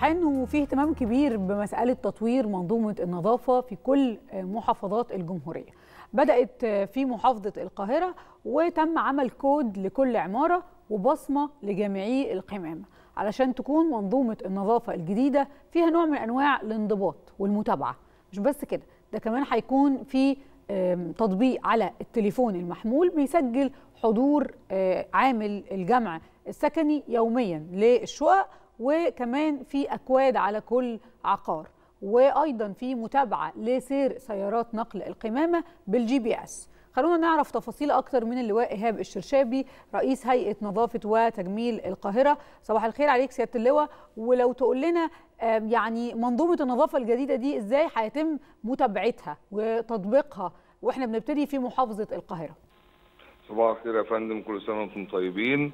الحقيقة انه في اهتمام كبير بمسألة تطوير منظومة النظافة في كل محافظات الجمهورية. بدأت في محافظة القاهرة وتم عمل كود لكل عمارة وبصمة لجامعي القمامه علشان تكون منظومة النظافة الجديدة فيها نوع من أنواع الانضباط والمتابعة. مش بس كده ده كمان هيكون في تطبيق على التليفون المحمول بيسجل حضور عامل الجمع السكني يوميا للشقق وكمان في أكواد على كل عقار وأيضا في متابعة لسير سيارات نقل القمامة بال GPS خلونا نعرف تفاصيل أكتر من اللواء إيهاب الشرشابي رئيس هيئة نظافة وتجميل القاهرة. صباح الخير عليك سيادة اللواء. ولو تقول لنا يعني منظومة النظافة الجديدة دي إزاي هيتم متابعتها وتطبيقها وإحنا بنبتدي في محافظة القاهرة؟ صباح الخير يا فندم كل سنة وأنتم طيبين.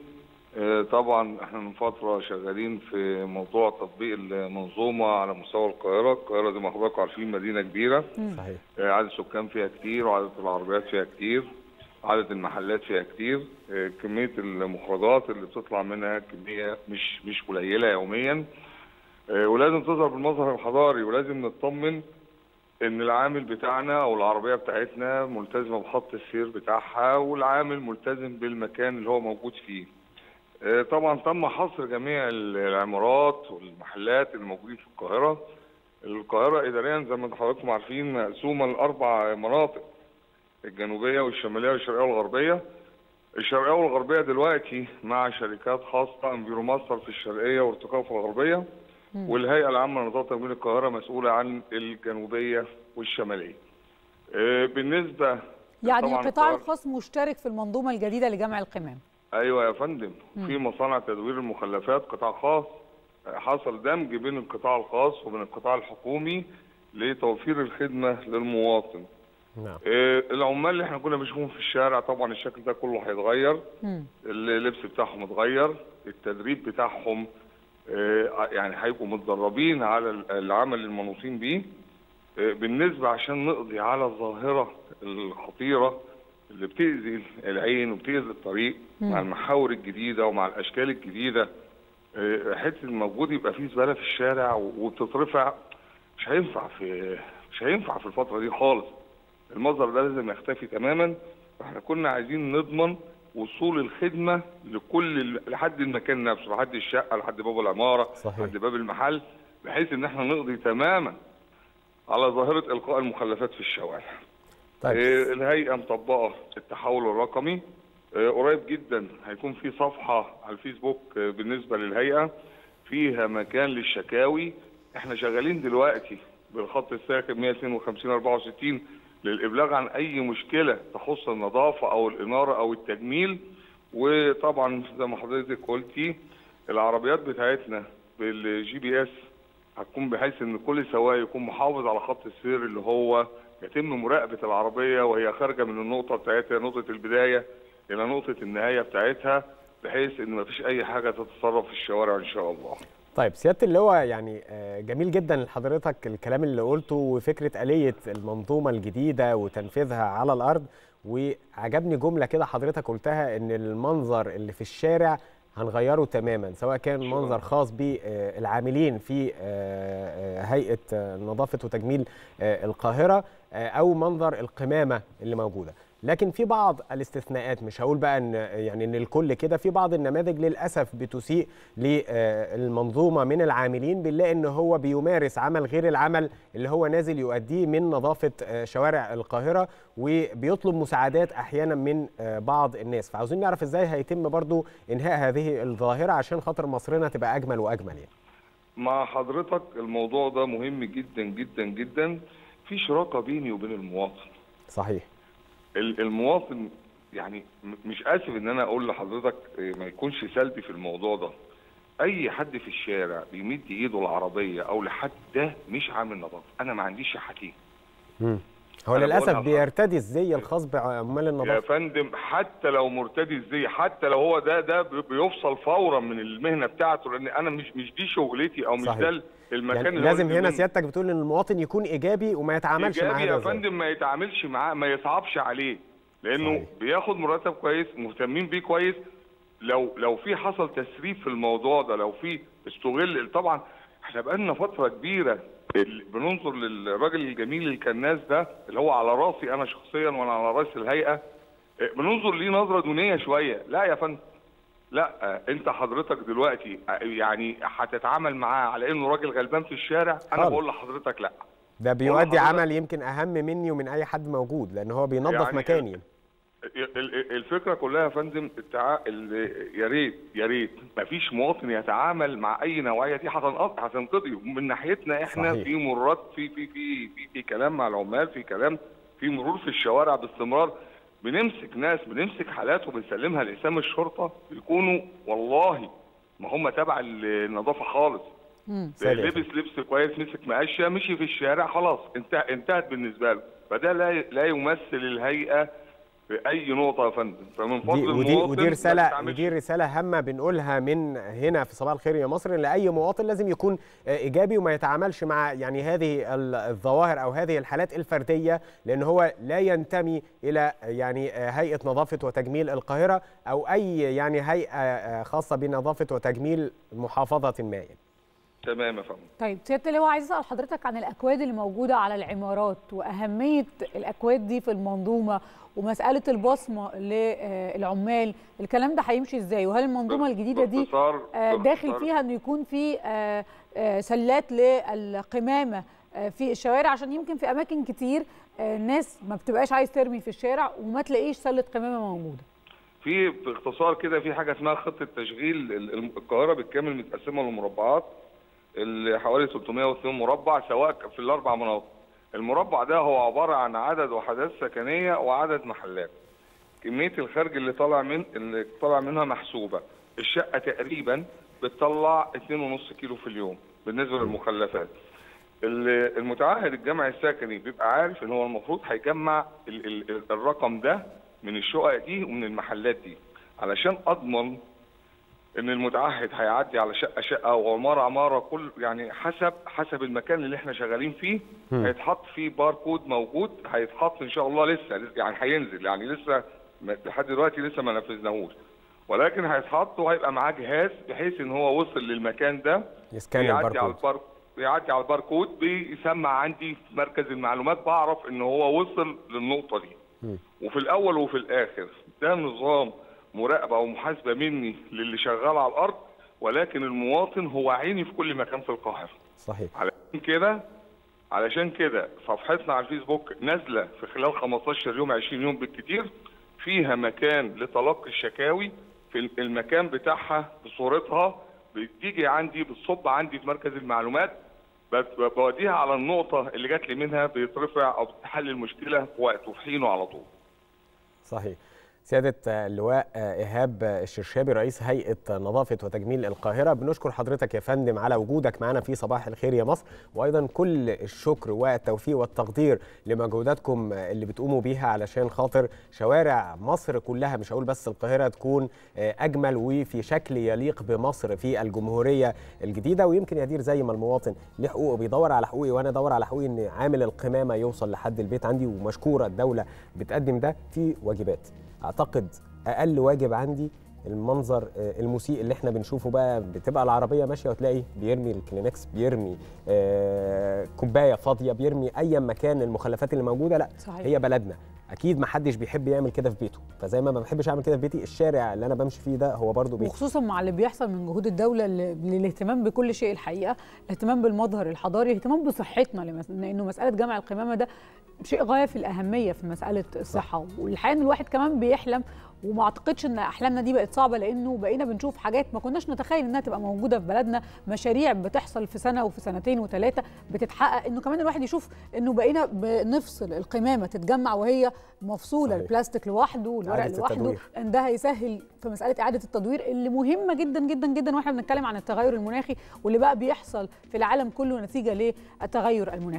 طبعا إحنا من فترة شغالين في موضوع تطبيق المنظومة على مستوى القاهرة، القاهرة زي ما حضراتكم عارفين مدينة كبيرة. صحيح. عدد السكان فيها كتير وعدد العربيات فيها كتير. عدد المحلات فيها كتير. كمية المخرجات اللي بتطلع منها كمية مش مش قليلة يوميا. ولازم تظهر بالمظهر الحضاري ولازم نطمن إن العامل بتاعنا أو العربية بتاعتنا ملتزمة بخط السير بتاعها والعامل ملتزم بالمكان اللي هو موجود فيه. طبعا تم حصر جميع العمارات والمحلات الموجودين في القاهرة. القاهرة اداريا زي ما حضراتكم عارفين مقسومة لأربع مناطق الجنوبية والشمالية والشرقية والغربية. الشرقية والغربية دلوقتي مع شركات خاصة Enviro Master في الشرقية وارتقاء في الغربية. والهيئة العامة لنظافة تجميل القاهرة مسؤولة عن الجنوبية والشمالية. بالنسبة يعني القطاع الخاص مشترك في المنظومة الجديدة لجمع القمام. أيوه يا فندم. في مصانع تدوير المخلفات قطاع خاص حصل دمج بين القطاع الخاص وبين القطاع الحكومي لتوفير الخدمة للمواطن. نعم. آه العمال اللي إحنا كنا بنشوفهم في الشارع طبعا الشكل ده كله هيتغير. اللبس بتاعهم اتغير التدريب بتاعهم آه يعني هيبقوا متدربين على العمل المنوطين بيه. آه بالنسبة عشان نقضي على الظاهرة الخطيرة اللي بتأذي العين وبتأذي الطريق مم. مع المحاور الجديدة ومع الأشكال الجديدة حتة الموجود يبقى فيه زبالة في الشارع وبتترفع مش هينفع في مش هينفع في الفترة دي خالص المصدر ده لازم يختفي تماما فاحنا كنا عايزين نضمن وصول الخدمة لكل لحد المكان نفسه لحد الشقة لحد باب العمارة صحيح. لحد باب المحل بحيث إن إحنا نقضي تماما على ظاهرة إلقاء المخلفات في الشوارع طيب. آه، الهيئة مطبقة التحول الرقمي. آه، قريب جدا هيكون في صفحة على الفيسبوك آه، بالنسبة للهيئة. فيها مكان للشكاوي. إحنا شغالين دلوقتي بالخط الساخن 152 64 للإبلاغ عن أي مشكلة تخص النظافة أو الإنارة أو التجميل. وطبعا زي ما حضرتك قلتي العربيات بتاعتنا بال GPS هتكون بحيث إن كل سواق يكون محافظ على خط السير اللي هو يتم مراقبة العربية وهي خارجة من النقطة بتاعتها نقطة البداية إلى نقطة النهاية بتاعتها بحيث إن مفيش أي حاجة تتصرف في الشوارع إن شاء الله. طيب سيادة اللواء يعني آه، جميل جدا لحضرتك الكلام اللي قلته وفكرة آلية المنظومة الجديدة وتنفيذها على الأرض وعجبني جملة كده حضرتك قلتها إن المنظر اللي في الشارع هنغيره تماما سواء كان. منظر خاص بالعاملين في آه، آه، هيئة آه، نظافة وتجميل آه، القاهرة آه، أو منظر القمامة اللي موجودة لكن في بعض الاستثناءات مش هقول بقى إن يعني إن الكل كده في بعض النماذج للأسف بتسيء للمنظومة من العاملين بنلاقي إن هو بيمارس عمل غير العمل اللي هو نازل يؤديه من نظافة آه، شوارع القاهرة وبيطلب مساعدات أحيانا من آه، بعض الناس. فعاوزين نعرف إزاي هيتم برضو إنهاء هذه الظاهرة عشان خاطر مصرنا تبقى أجمل وأجمل يعني. مع حضرتك الموضوع ده مهم جدا جدا جدا. في شراكة بيني وبين المواطن. صحيح. المواطن يعني مش آسف إن أنا أقول لحضرتك إيه، ما يكونش سلبي في الموضوع ده أي حد في الشارع بيمد إيده العربية أو لحد ده مش عامل نظافة أنا ما عنديش شحاتين مم. هو للأسف بيرتدي الزي الخاص بعمال يا النظافة فندم حتى لو مرتدي إزاي حتى لو هو ده ده بي- بيفصل فورا من المهنة بتاعته لأن أنا مش مش دي شغلتي أو مش. ده المكان يعني لازم هنا. سيادتك بتقول إن المواطن يكون إيجابي وما يتعاملش مع إيجابي يا. فندم ما يتعاملش معاه ما يصعبش عليه لأنه صحيح. بياخد مرتب كويس مهتمين بيه كويس لو لو في حصل تسريب في الموضوع ده لو في استغل طبعا إحنا بقالنا فترة كبيرة بننظر للراجل الجميل الكناس ده اللي هو على رأسي أنا شخصيا وأنا على رأس الهيئة آه، بننظر ليه نظرة دونية شوية لا يا فندم لا آه، انت حضرتك دلوقتي آه، يعني هتتعامل معاه على انه راجل غلبان في الشارع أنا خالص. بقول لحضرتك لا ده بيؤدي عمل يمكن أهم مني ومن أي حد موجود لأن هو بينظف يعني مكاني ال- ال- الفكرة كلها يا فندم التع... ال- يا ريت يا ريت مفيش مواطن يتعامل مع أي نوعية دي هتنقض هتنقضي من ناحيتنا إحنا صحيح. في مرات في في في في, في كلام مع العمال في كلام في مرور في الشوارع باستمرار بنمسك ناس بنمسك حالات وبنسلمها لاقسام الشرطة بيكونوا والله ما هم تبع النظافة خالص. لبس لبس كويس مسك مقشه مشي في الشارع خلاص انتهت بالنسبة له. فده لا لا يمثل الهيئة في أي نقطة يا فندم فمن فضل دي ودي المواطن ودي رساله ودي رسالة هامة بنقولها من هنا في صباح الخير يا مصر لأي مواطن لازم يكون آه، إيجابي وما يتعاملش مع يعني هذه ال- الظواهر أو هذه الحالات الفردية لأن هو لا ينتمي إلى يعني آه، هيئة نظافة وتجميل القاهرة أو أي يعني هيئة آه، خاصة بنظافة وتجميل محافظة ما يعني. تمام يا فندم. طيب سيادة اللواء عايز أسأل حضرتك عن الأكواد اللي موجوده على العمارات وأهمية الأكواد دي في المنظومة ومسألة البصمة للعمال. الكلام ده هيمشي إزاي؟ وهل المنظومة الجديدة دي آه، داخل فيها إنه يكون في آه، آه، سلات للقمامة في الشوارع؟ عشان يمكن في أماكن كتير الناس ما بتبقاش عايز ترمي في الشارع وما تلاقيش سلة قمامة موجودة. في باختصار كده في حاجة اسمها خطة تشغيل ال- ال- القاهره بالكامل متقسمة لمربعات اللي حوالي 302 مربع سواء في الأربع مناطق. المربع ده هو عبارة عن عدد وحدات سكنية وعدد محلات. كمية الخارج اللي طالع من اللي طالع منها محسوبة. الشقة تقريبا بتطلع 2.5 كيلو في اليوم بالنسبة للمخلفات. ال- المتعهد الجمعي السكني بيبقى عارف إن هو المفروض هيجمع ال- ال- ال- الرقم ده من الشقق دي ومن المحلات دي. علشان أضمن إن المتعهد هيعدي على شقة شقة وعماره عمارة كل يعني حسب حسب المكان اللي إحنا شغالين فيه. هيتحط فيه باركود موجود هيتحط إن شاء الله لسه يعني هينزل يعني لسه لحد دلوقتي لسه ما نفذناهوش. ولكن هيتحط وهيبقى معاه جهاز بحيث إن هو وصل للمكان ده. scan بيعدي على الباركود البار بيعدي على الباركود بيسمع عندي في مركز المعلومات بعرف إن هو وصل للنقطة دي. مم. وفي الأول وفي الآخر ده نظام مراقبة ومحاسبه مني للي شغال على الأرض ولكن المواطن هو عيني في كل مكان في القاهرة. صحيح. علشان كده علشان كده صفحتنا على الفيسبوك نازلة في خلال 15 يوم 20 يوم بالكتير فيها مكان لتلقي الشكاوي في المكان بتاعها بصورتها بتيجي عندي بتصب عندي في مركز المعلومات بوديها على النقطة اللي جات لي منها بيترفع أو بتحل المشكلة في وقت وفي حينه على طول. صحيح. سيادة اللواء إيهاب الشرشابي رئيس هيئة نظافة وتجميل القاهرة. بنشكر حضرتك يا فندم على وجودك معنا في صباح الخير يا مصر. وأيضا كل الشكر والتوفيق والتقدير لمجهوداتكم اللي بتقوموا بيها علشان خاطر شوارع مصر كلها مش هقول بس القاهرة تكون أجمل وفي شكل يليق بمصر في الجمهورية الجديدة. ويمكن يدير زي ما المواطن ليه حقوقه بيدور على حقوقي وأنا أدور على حقوقي إن عامل القمامة يوصل لحد البيت عندي. ومشكورة الدولة بتقدم ده في واجبات. أعتقد أقل واجب عندي المنظر آه، المسيء اللي إحنا بنشوفه بقى بتبقى العربية ماشية وتلاقي بيرمي الكلينكس بيرمي آه، كوباية فاضية بيرمي اي مكان المخلفات اللي موجودة لأ صحيح. هي بلدنا. أكيد ما حدش بيحب يعمل كده في بيته. فزي ما ما بحبش أعمل كده في بيتي الشارع اللي أنا بمشي فيه ده هو برضو بيتي. وخصوصا مع اللي بيحصل من جهود الدولة للاهتمام بكل شيء الحقيقة الاهتمام بالمظهر الحضاري الاهتمام بصحتنا لأنه مسألة جمع القمامة ده شيء غاية في الأهمية في مسألة الصحة والحقيقة إن الواحد كمان بيحلم وما أعتقدش إن أحلامنا دي بقت صعبة لأنه بقينا بنشوف حاجات ما كناش نتخيل إنها تبقى موجودة في بلدنا مشاريع بتحصل في سنة وفي سنتين وثلاثه بتتحقق إنه كمان الواحد يشوف إنه بقينا بنفصل القمامة تتجمع وهي مفصولة صحيح. البلاستيك لوحده والورق لوحده. إن ده هيسهل في مسألة إعادة التدوير اللي مهمة جدا جدا جدا وإحنا بنتكلم عن التغير المناخي واللي بقى بيحصل في العالم كله نتيجة للتغير المناخي